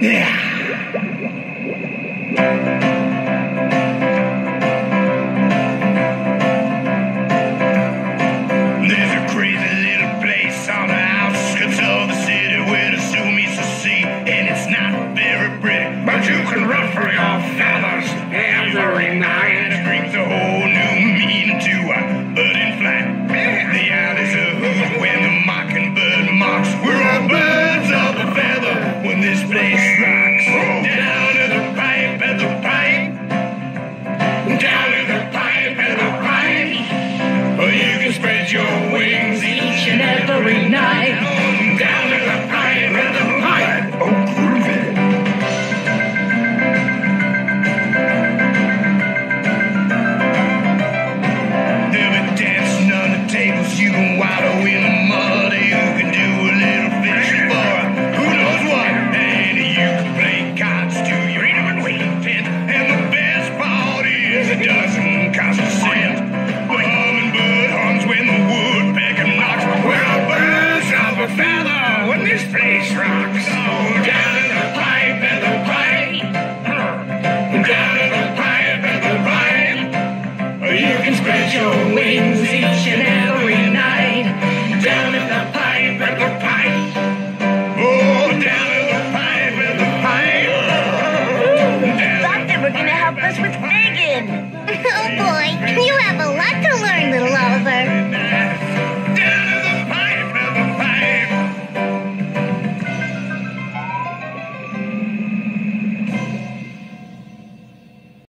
There's every night. It brings a whole new meaning to a bird in flight. The alleys are hoot when the mockingbird mocks. We're all birds of a feather when this place rocks. Down to the pipe and the pipe. Down to the pipe and the pipe. Or you can spread your wings each and every night. This place rocks. Oh, down in the pipe and the pipe. Down in the pipe and the pipe. You can spread your wings each and every night. Down in the pipe and the pipe. Oh, down in the pipe and the pipe. Down Thought they were gonna help us with